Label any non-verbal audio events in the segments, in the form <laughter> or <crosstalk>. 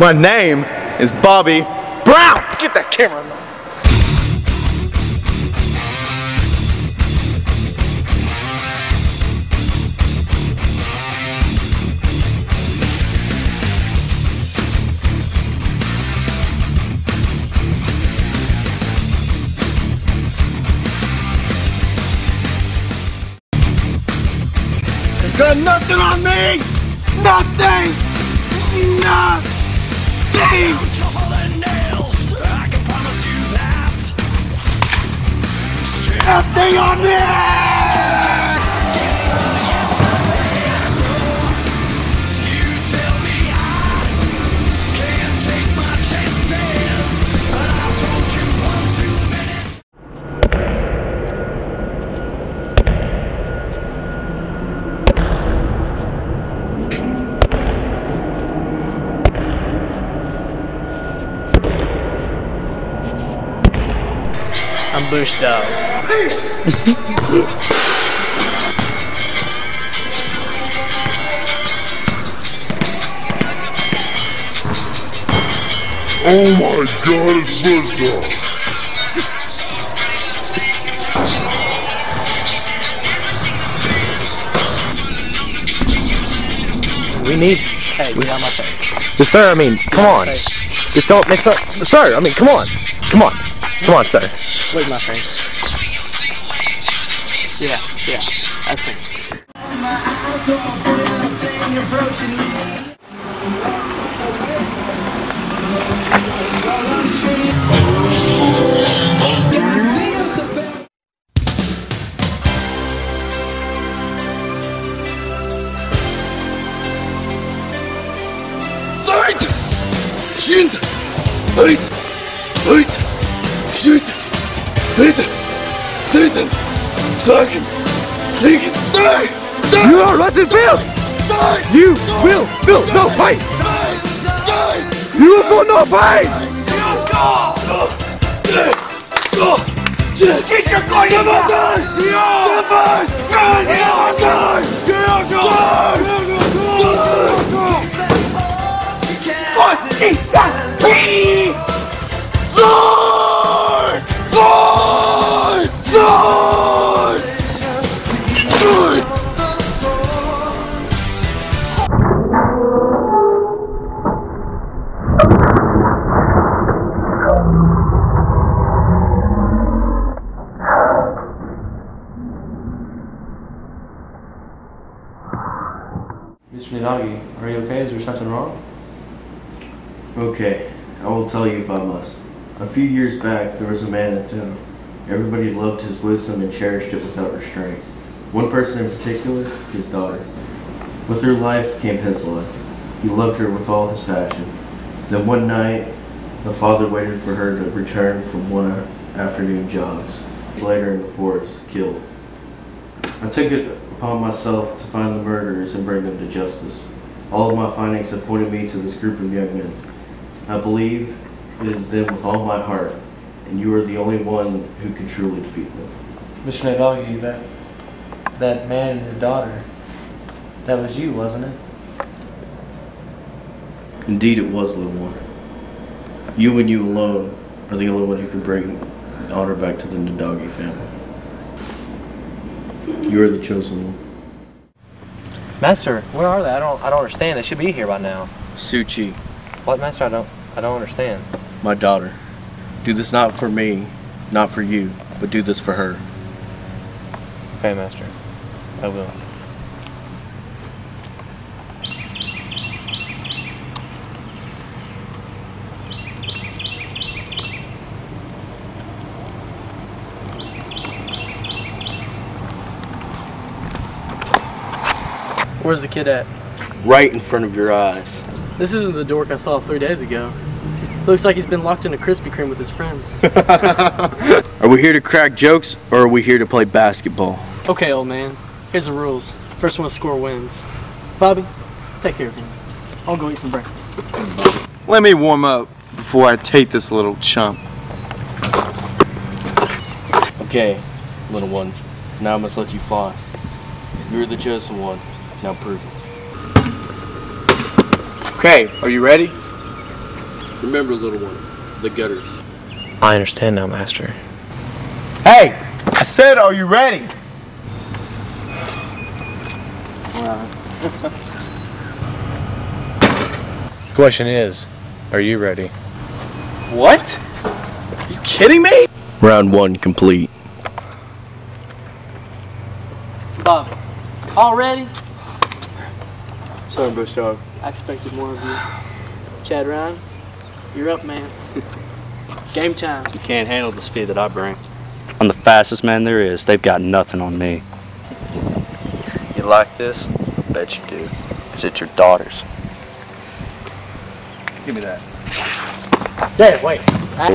My name is Bobby Brown. Get that camera. Got nothing on me! Nothing! Nothing! Nothing on me! I'm Bush Dog. Oh my god, it's Bush Dog. We need. Hey, get out of my face. Yes, sir, I mean, come on. Just don't mix up. Sir, I mean, come on. Come on. Come on, sir. Look at my face. Yeah, yeah, that's me. Seid! Sind! Heut! Heut! Schüt! Bitte! Sitten! Sagen! Singen! Die! Die! You are Russian build! Die! You will feel no pain! Die! You will feel no pain! Get your gun! Come on, die! Stefan! Die! Die! Sword! Are you okay? Is there something wrong? Okay, I will tell you if I must. A few years back, there was a man in town. Uh, everybody loved his wisdom and cherished it without restraint. One person in particular, his daughter. With her life came his life. He loved her with all his passion. Then one night, the father waited for her to return from one uh, afternoon jogs. Later in the forest, killed. I took it upon myself to find the murderers and bring them to justice. All of my findings have pointed me to this group of young men. I believe it is them with all my heart, and you are the only one who can truly defeat them. Mr. Nidagi, that that man and his daughter, that was you, wasn't it? Indeed, it was, little one. You and you alone are the only one who can bring honor back to the Nadagi family. You are the chosen one. Master, where are they? I don't I don't understand. They should be here by now. Suchi, What master? I don't I don't understand. my daughter, do this not for me, not for you, but do this for her. Okay, master. I will. Where's the kid at? Right in front of your eyes. This isn't the dork I saw three days ago. Looks like he's been locked in a Krispy Kreme with his friends. <laughs> Are we here to crack jokes, or are we here to play basketball? okay, old man. Here's the rules. First one to score wins. Bobby, take care of him. I'll go eat some breakfast. Let me warm up before I take this little chump. Okay, little one. Now I must let you fly. You're the chosen one. Now prove it. Okay, are you ready? Remember, little one, the gutters. I understand now, Master. Hey, I said, are you ready? The <laughs> question is, are you ready? What? Are You kidding me? Round one complete. Bobby, all ready? Sorry, Bush Dog. I expected more of you. Chad Ryan, you're up, man. Game time. You can't handle the speed that I bring. I'm the fastest man there is. They've got nothing on me. You like this? I bet you do. Because it's your daughter's. Give me that. Dad, wait. I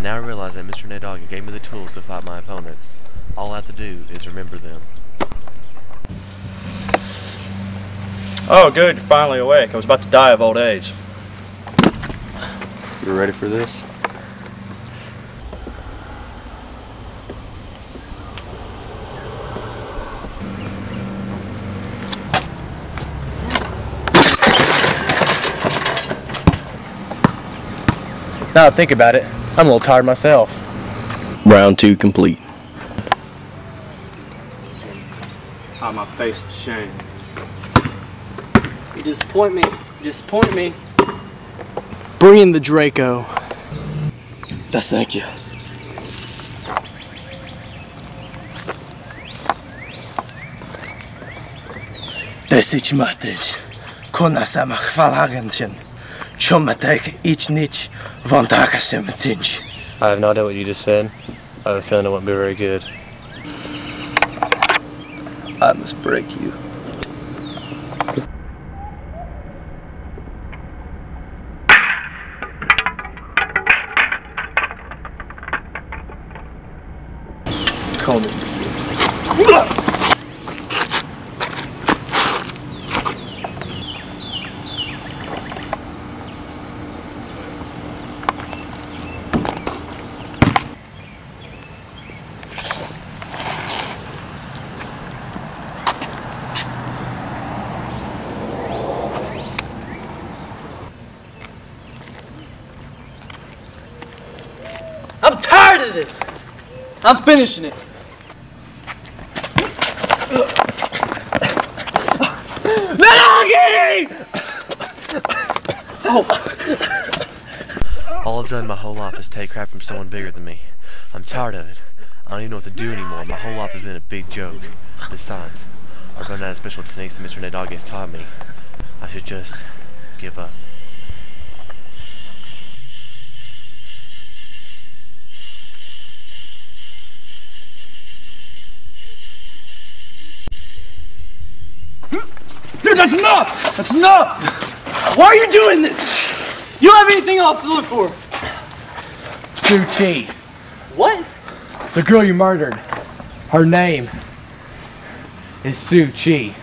now realize that Mr. Nadaga gave me the tools to fight my opponents. All I have to do is remember them. Oh, good. You're finally awake. I was about to die of old age. You ready for this? Now that I think about it, I'm a little tired myself. Round two complete. Hide my face in shame. You disappoint me. You disappoint me. Bring in the Drago. Thank you. Desich mateć. Kona sama chwalagan się. Chomatek ich nich wątaka się mtinch. I have no idea what you just said. I have a feeling it won't be very good. I must break you. Call me. I'm tired of this. I'm finishing it. oh. All I've done my whole life is take crap from someone bigger than me. I'm tired of it. I don't even know what to do anymore. My whole life has been a big joke. Besides, I've run out of special techniques that Mr. Nadaga has taught me. I should just give up. That's enough! That's enough! Why are you doing this? You don't have anything else to look for. Sue Chi, What? the girl you murdered, her name is Sue Chi.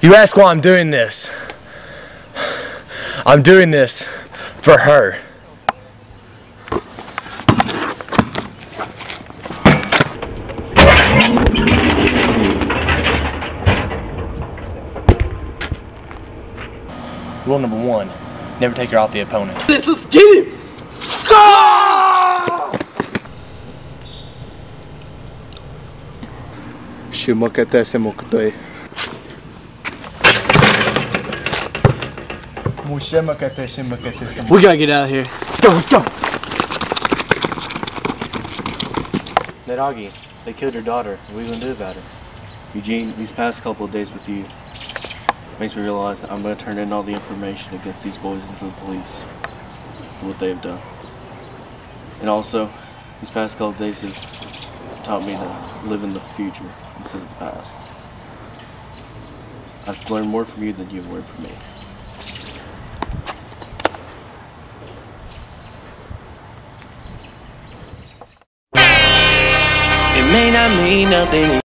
You ask why I'm doing this. I'm doing this for her. Rule number one, never take her off the opponent. This, let's get him. Shumakate se mokutoi. Mushemakate shimakate se We gotta get out of here. Let's go, let's go! Nedagi, they killed your daughter. What are you gonna do about it? Eugene, these past couple of days with you makes me realize I'm gonna turn in all the information against these boys into the police. What they've done. And also, these past couple days have taught me to live in the future instead of the past. I've learned more from you than you've learned from me. It may not mean nothing